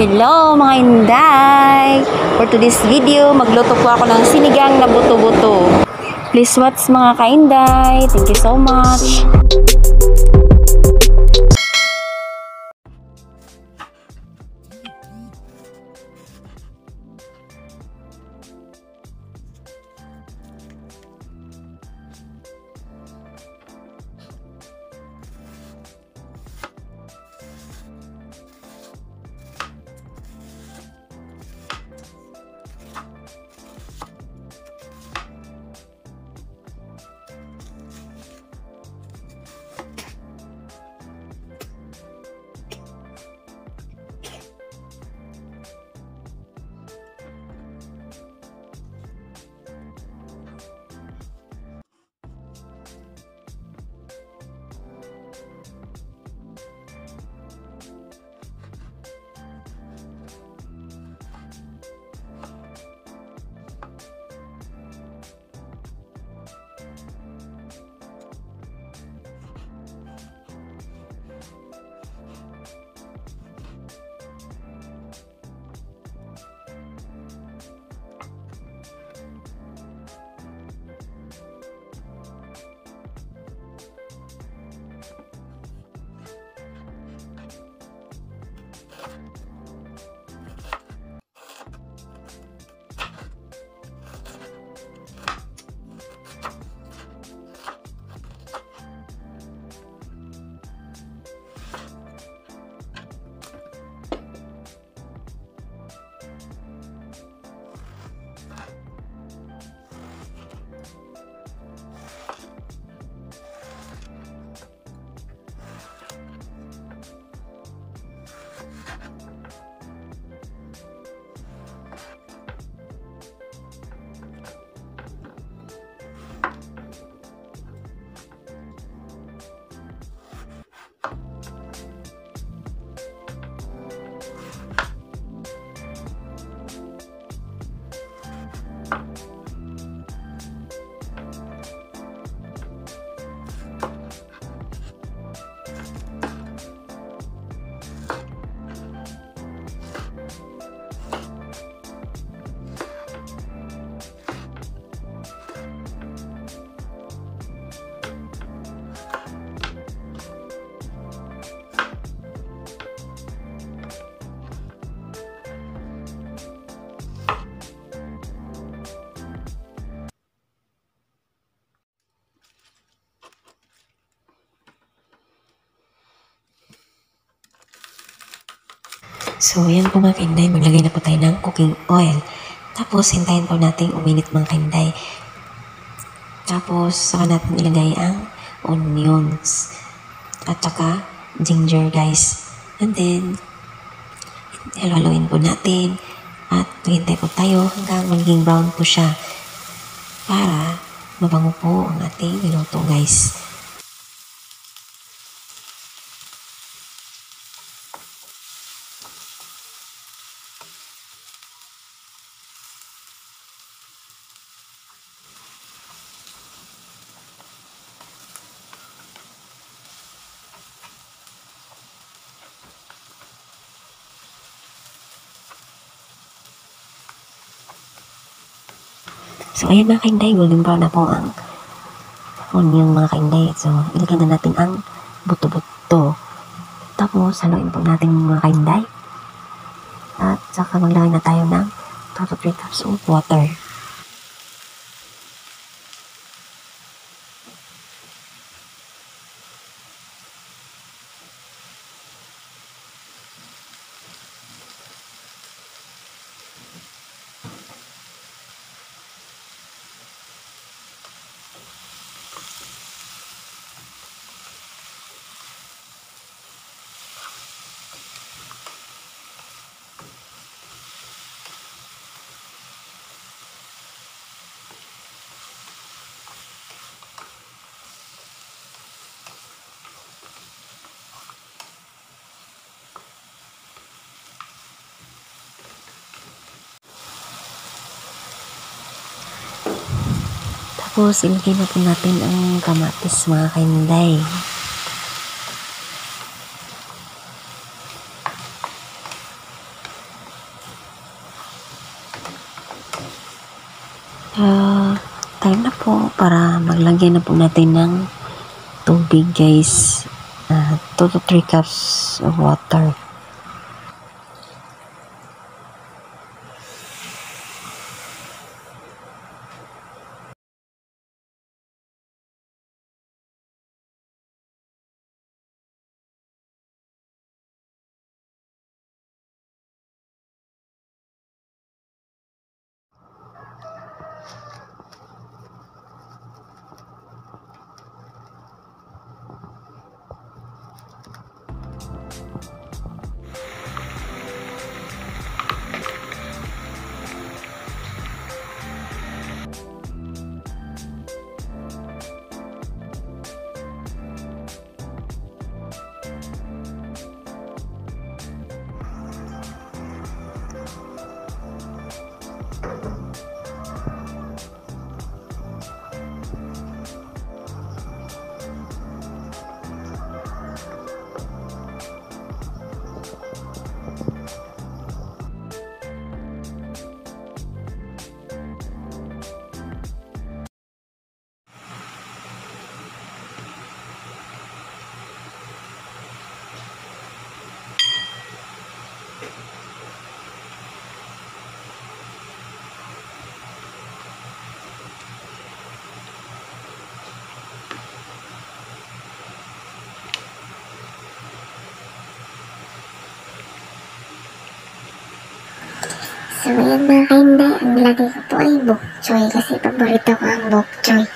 Hello mga inday! For today's video, magluto po ako ng sinigang na buto-buto. Please watch mga kainday. Thank you so much. So, yan po mga kainday. Maglagay na po tayo ng cooking oil. Tapos, hintayin po natin uminit mga kainday. Tapos, saka natin ilagay ang onions. At saka, ginger guys. And then, halo-haloin po natin. At hintay po tayo hanggang magiging brown po siya. Para mabango po ang ating niluto guys. So, ayan mga kainday, golden brown na po ang onion mga kainday. So, ilagay na natin ang buto-buto. Tapos, haluin po natin mga kainday. At saka maglagay na tayo ng 2 to 3 cups of water. Tapos, ilagay na po natin ang kamatis mga kainday. Uh, time na po para maglagay na po natin ng tubig guys. Ah, uh, 2 to 3 cups of water. So, ayan mga kainday, ang lagay ko po ay bok choy kasi paborito ko ang bok choy.